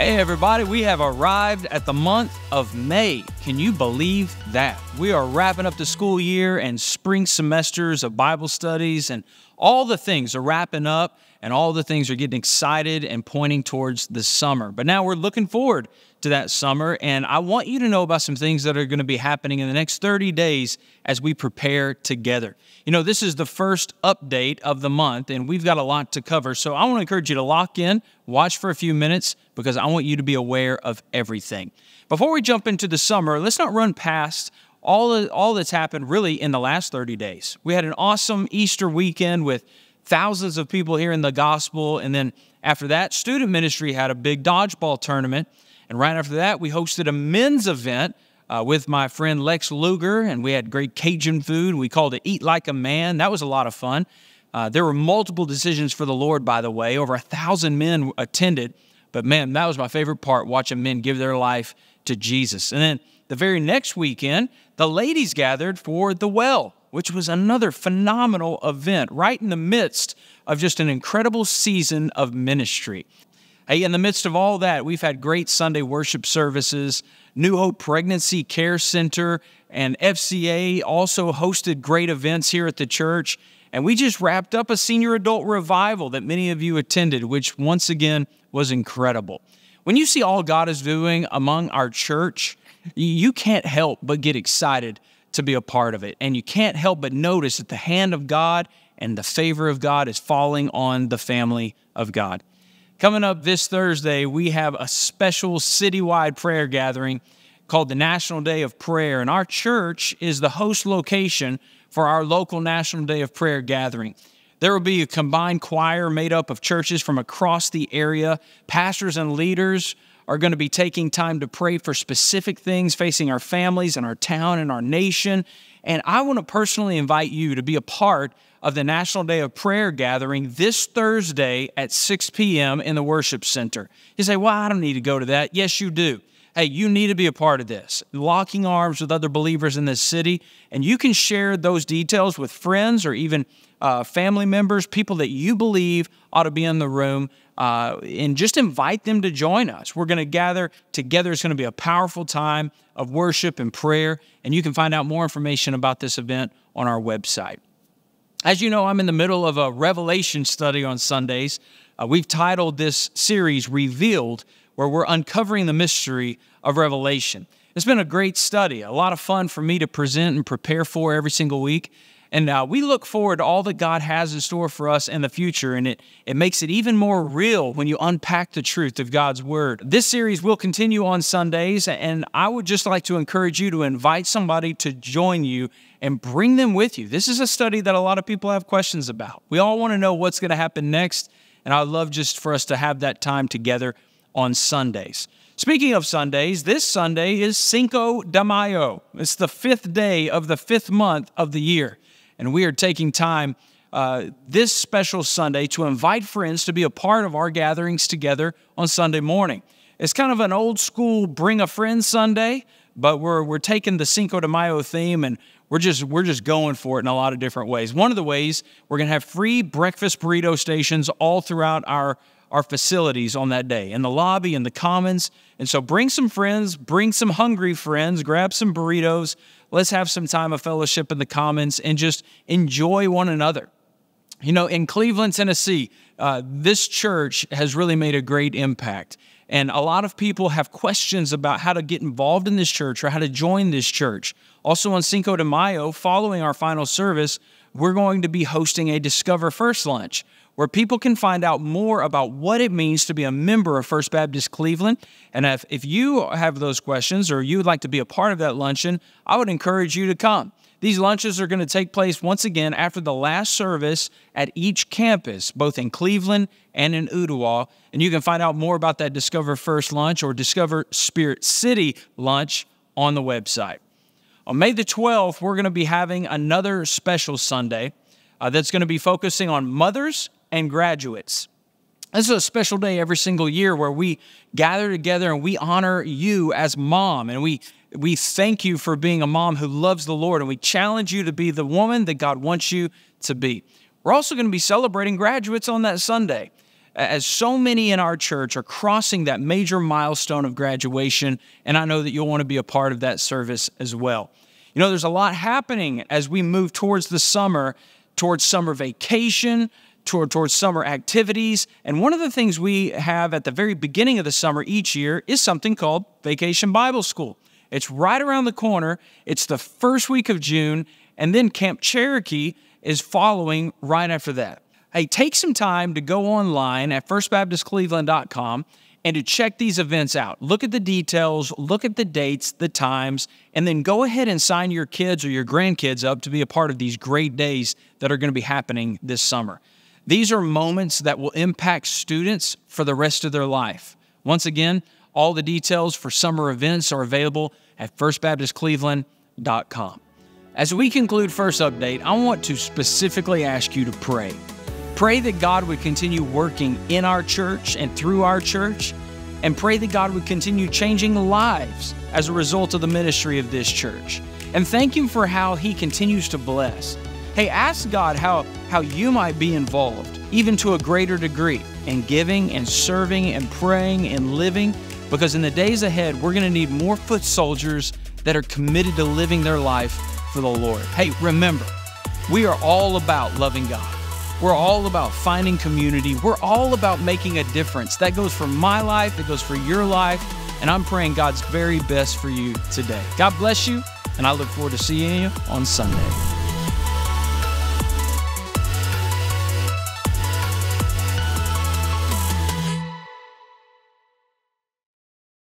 Hey, everybody, we have arrived at the month of May. Can you believe that? We are wrapping up the school year and spring semesters of Bible studies, and all the things are wrapping up, and all the things are getting excited and pointing towards the summer. But now we're looking forward to that summer, and I want you to know about some things that are going to be happening in the next 30 days as we prepare together. You know, this is the first update of the month, and we've got a lot to cover. So I want to encourage you to lock in, watch for a few minutes, because I want you to be aware of everything. Before we jump into the summer, let's not run past all, of, all that's happened really in the last 30 days. We had an awesome Easter weekend with thousands of people hearing the gospel, and then after that, student ministry had a big dodgeball tournament. And right after that, we hosted a men's event uh, with my friend Lex Luger, and we had great Cajun food. We called it Eat Like a Man. That was a lot of fun. Uh, there were multiple decisions for the Lord, by the way. Over a thousand men attended. But man, that was my favorite part watching men give their life to Jesus. And then the very next weekend, the ladies gathered for the well, which was another phenomenal event right in the midst of just an incredible season of ministry. Hey, in the midst of all that, we've had great Sunday worship services. New Hope Pregnancy Care Center and FCA also hosted great events here at the church. And we just wrapped up a senior adult revival that many of you attended, which once again was incredible. When you see all God is doing among our church, you can't help but get excited to be a part of it. And you can't help but notice that the hand of God and the favor of God is falling on the family of God. Coming up this Thursday, we have a special citywide prayer gathering called the National Day of Prayer, and our church is the host location for our local National Day of Prayer gathering. There will be a combined choir made up of churches from across the area. Pastors and leaders are going to be taking time to pray for specific things facing our families and our town and our nation. And I want to personally invite you to be a part of the National Day of Prayer gathering this Thursday at 6 p.m. in the worship center. You say, Well, I don't need to go to that. Yes, you do. Hey, you need to be a part of this, locking arms with other believers in this city. And you can share those details with friends or even uh, family members, people that you believe ought to be in the room, uh, and just invite them to join us. We're going to gather together. It's going to be a powerful time of worship and prayer. And you can find out more information about this event on our website. As you know, I'm in the middle of a Revelation study on Sundays. Uh, we've titled this series Revealed, where we're uncovering the mystery of Revelation. It's been a great study, a lot of fun for me to present and prepare for every single week. And uh, we look forward to all that God has in store for us in the future. And it, it makes it even more real when you unpack the truth of God's Word. This series will continue on Sundays. And I would just like to encourage you to invite somebody to join you and bring them with you. This is a study that a lot of people have questions about. We all want to know what's going to happen next. And I'd love just for us to have that time together on Sundays. Speaking of Sundays, this Sunday is Cinco de Mayo. It's the fifth day of the fifth month of the year. And we are taking time uh, this special Sunday to invite friends to be a part of our gatherings together on Sunday morning. It's kind of an old school bring a friend Sunday, but we're, we're taking the Cinco de Mayo theme and we're just, we're just going for it in a lot of different ways. One of the ways we're going to have free breakfast burrito stations all throughout our, our facilities on that day in the lobby, in the commons. And so bring some friends, bring some hungry friends, grab some burritos let's have some time of fellowship in the commons and just enjoy one another. You know, in Cleveland, Tennessee, uh, this church has really made a great impact. And a lot of people have questions about how to get involved in this church or how to join this church. Also, on Cinco de Mayo, following our final service, we're going to be hosting a Discover First lunch where people can find out more about what it means to be a member of First Baptist Cleveland. And if, if you have those questions or you would like to be a part of that luncheon, I would encourage you to come. These lunches are going to take place once again after the last service at each campus, both in Cleveland and in Ooltewah. And you can find out more about that Discover First lunch or Discover Spirit City lunch on the website. On May the 12th, we're going to be having another special Sunday uh, that's going to be focusing on mothers and graduates. This is a special day every single year where we gather together and we honor you as mom and we we thank you for being a mom who loves the Lord and we challenge you to be the woman that God wants you to be. We're also going to be celebrating graduates on that Sunday. as so many in our church are crossing that major milestone of graduation, and I know that you'll want to be a part of that service as well. You know, there's a lot happening as we move towards the summer, towards summer vacation, toward, towards summer activities. And one of the things we have at the very beginning of the summer each year is something called Vacation Bible School. It's right around the corner, it's the first week of June, and then Camp Cherokee is following right after that. Hey, take some time to go online at firstbaptistcleveland.com and to check these events out. Look at the details, look at the dates, the times, and then go ahead and sign your kids or your grandkids up to be a part of these great days that are going to be happening this summer. These are moments that will impact students for the rest of their life. Once again, all the details for summer events are available at firstbaptistcleveland.com. As we conclude First Update, I want to specifically ask you to pray. Pray that God would continue working in our church and through our church, and pray that God would continue changing lives as a result of the ministry of this church. And thank Him for how He continues to bless. Hey, ask God how, how you might be involved, even to a greater degree, in giving and serving and praying and living, because in the days ahead, we're going to need more foot soldiers that are committed to living their life for the Lord. Hey, remember, we are all about loving God. We're all about finding community. We're all about making a difference. That goes for my life, it goes for your life, and I'm praying God's very best for you today. God bless you, and I look forward to seeing you on Sunday.